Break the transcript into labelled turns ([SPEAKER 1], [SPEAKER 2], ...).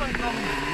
[SPEAKER 1] Das Sitzband